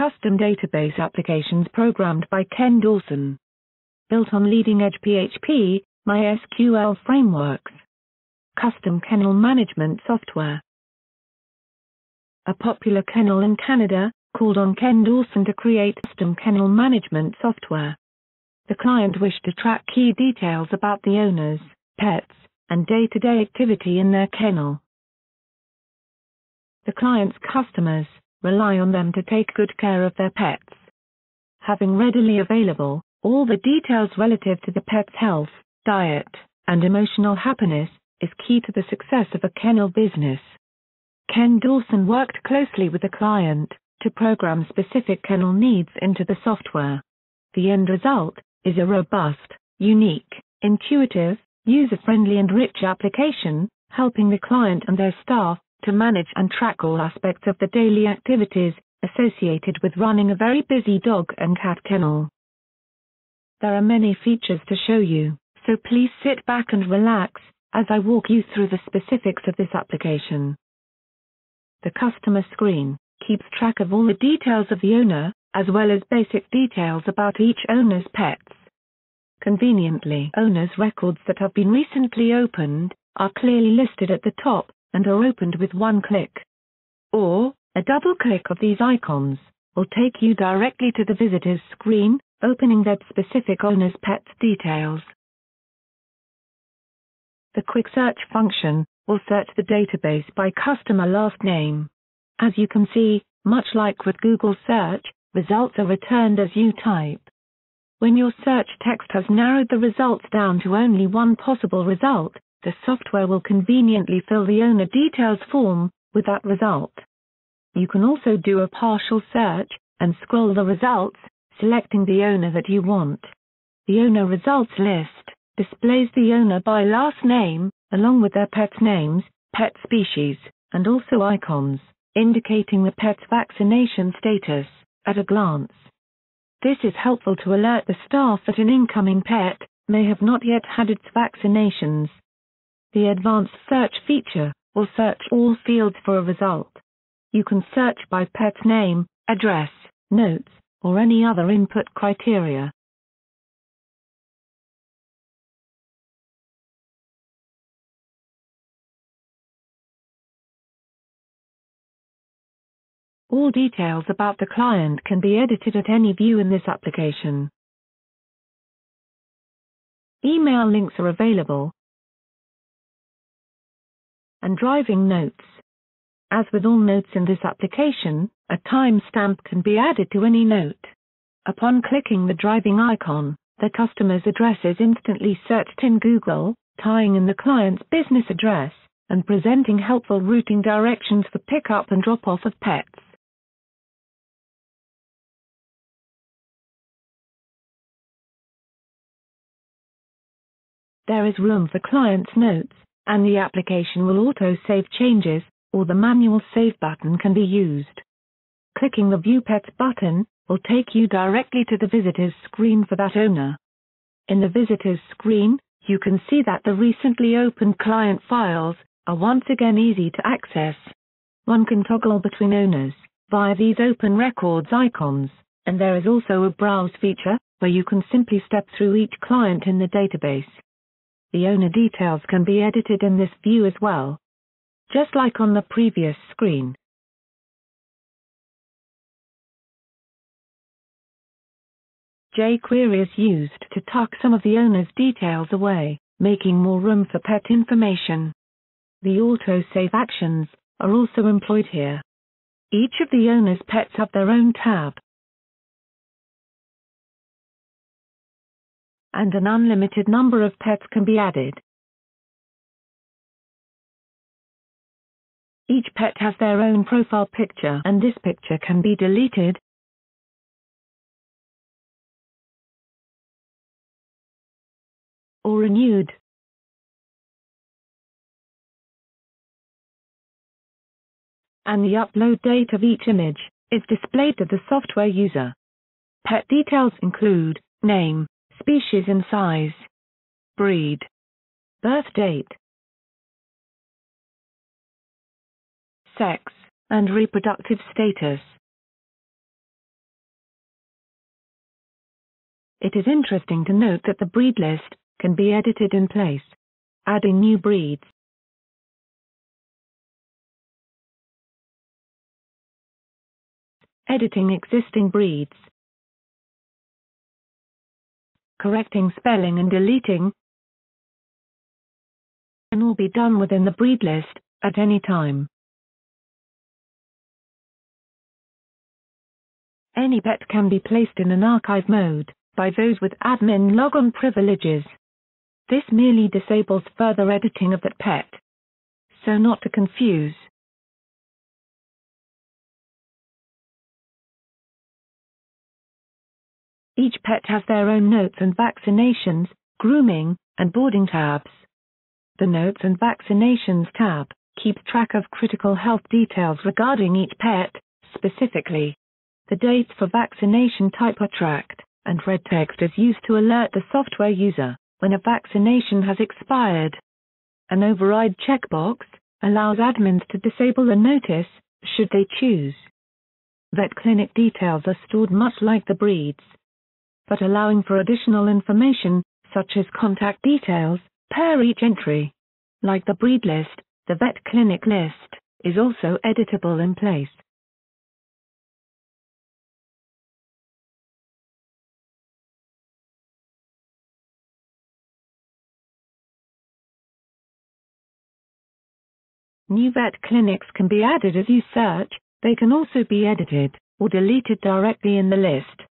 custom database applications programmed by Ken Dawson. Built on leading-edge PHP, MySQL frameworks. Custom kennel management software. A popular kennel in Canada, called on Ken Dawson to create custom kennel management software. The client wished to track key details about the owners, pets, and day-to-day activity in their kennel. The client's customers rely on them to take good care of their pets. Having readily available all the details relative to the pet's health, diet, and emotional happiness is key to the success of a kennel business. Ken Dawson worked closely with the client to program specific kennel needs into the software. The end result is a robust, unique, intuitive, user-friendly and rich application, helping the client and their staff to manage and track all aspects of the daily activities associated with running a very busy dog and cat kennel. There are many features to show you, so please sit back and relax as I walk you through the specifics of this application. The customer screen keeps track of all the details of the owner, as well as basic details about each owner's pets. Conveniently, owners' records that have been recently opened are clearly listed at the top and are opened with one click. Or, a double click of these icons will take you directly to the visitor's screen, opening that specific owner's pet's details. The quick search function will search the database by customer last name. As you can see, much like with Google search, results are returned as you type. When your search text has narrowed the results down to only one possible result, the software will conveniently fill the owner details form with that result. You can also do a partial search and scroll the results, selecting the owner that you want. The owner results list displays the owner by last name, along with their pet's names, pet species, and also icons, indicating the pet's vaccination status, at a glance. This is helpful to alert the staff that an incoming pet may have not yet had its vaccinations. The advanced search feature will search all fields for a result. You can search by pet's name, address, notes, or any other input criteria. All details about the client can be edited at any view in this application. Email links are available, and driving notes. As with all notes in this application, a timestamp can be added to any note. Upon clicking the driving icon, the customer's address is instantly searched in Google, tying in the client's business address, and presenting helpful routing directions for pickup and drop-off of pets. There is room for client's notes, and the application will auto-save changes, or the manual save button can be used. Clicking the View Pets button will take you directly to the visitor's screen for that owner. In the visitor's screen, you can see that the recently opened client files are once again easy to access. One can toggle between owners via these open records icons, and there is also a browse feature where you can simply step through each client in the database. The owner details can be edited in this view as well. Just like on the previous screen. jQuery is used to tuck some of the owner's details away, making more room for pet information. The autosave actions are also employed here. Each of the owner's pets have their own tab, and an unlimited number of pets can be added. Each pet has their own profile picture and this picture can be deleted, or renewed. And the upload date of each image is displayed to the software user. Pet details include name, species and size, breed, birth date, sex, and reproductive status. It is interesting to note that the breed list can be edited in place, adding new breeds. Editing existing breeds Correcting spelling and deleting can all be done within the breed list, at any time. Any pet can be placed in an archive mode, by those with admin logon privileges. This merely disables further editing of that pet. So not to confuse. Each pet has their own notes and vaccinations, grooming, and boarding tabs. The Notes and Vaccinations tab keeps track of critical health details regarding each pet, specifically. The dates for vaccination type are tracked, and red text is used to alert the software user when a vaccination has expired. An override checkbox allows admins to disable a notice, should they choose. Vet clinic details are stored much like the breeds, but allowing for additional information, such as contact details, per each entry. Like the breed list, the vet clinic list is also editable in place. New vet clinics can be added as you search, they can also be edited, or deleted directly in the list.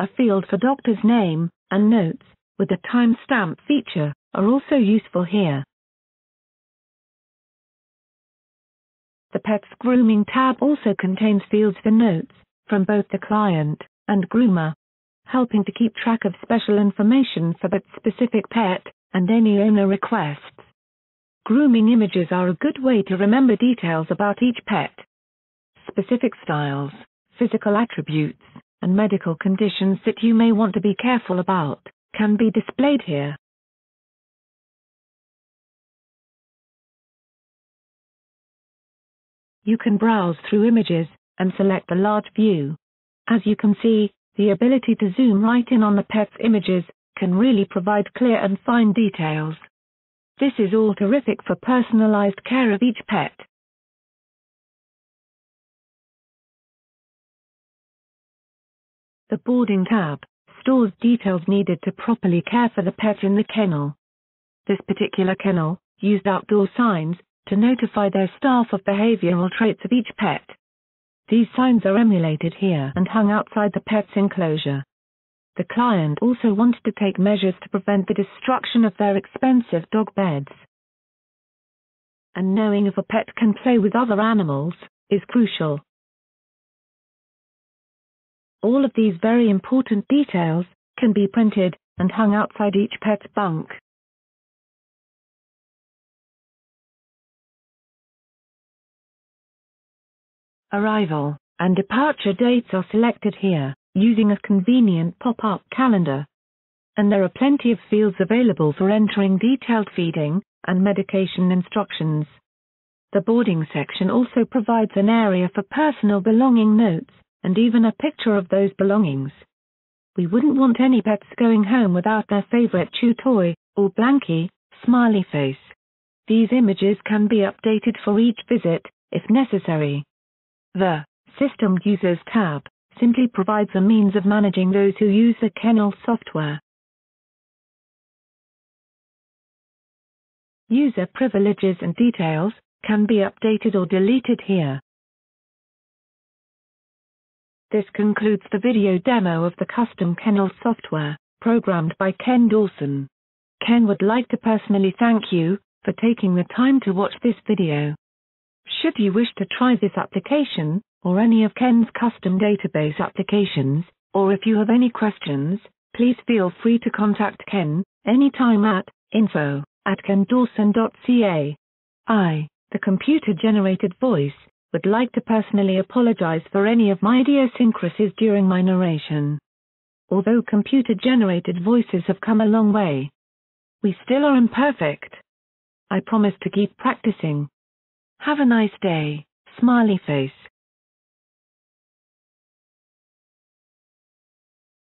A field for doctor's name, and notes, with a timestamp feature, are also useful here. The Pets Grooming tab also contains fields for notes, from both the client and groomer helping to keep track of special information for that specific pet, and any owner requests. Grooming images are a good way to remember details about each pet. Specific styles, physical attributes, and medical conditions that you may want to be careful about, can be displayed here. You can browse through images, and select the large view. As you can see, the ability to zoom right in on the pet's images can really provide clear and fine details. This is all terrific for personalized care of each pet. The boarding tab stores details needed to properly care for the pet in the kennel. This particular kennel used outdoor signs to notify their staff of behavioral traits of each pet. These signs are emulated here and hung outside the pet's enclosure. The client also wanted to take measures to prevent the destruction of their expensive dog beds. And knowing if a pet can play with other animals is crucial. All of these very important details can be printed and hung outside each pet's bunk. Arrival and departure dates are selected here, using a convenient pop-up calendar. And there are plenty of fields available for entering detailed feeding and medication instructions. The boarding section also provides an area for personal belonging notes, and even a picture of those belongings. We wouldn't want any pets going home without their favorite chew toy, or blankie, smiley face. These images can be updated for each visit, if necessary. The System Users tab simply provides a means of managing those who use the kennel software. User privileges and details can be updated or deleted here. This concludes the video demo of the custom kennel software, programmed by Ken Dawson. Ken would like to personally thank you for taking the time to watch this video. Should you wish to try this application, or any of Ken's custom database applications, or if you have any questions, please feel free to contact Ken anytime at info at kendawson.ca. I, the computer-generated voice, would like to personally apologize for any of my idiosyncrasies during my narration. Although computer-generated voices have come a long way, we still are imperfect. I promise to keep practicing. Have a nice day, smiley face.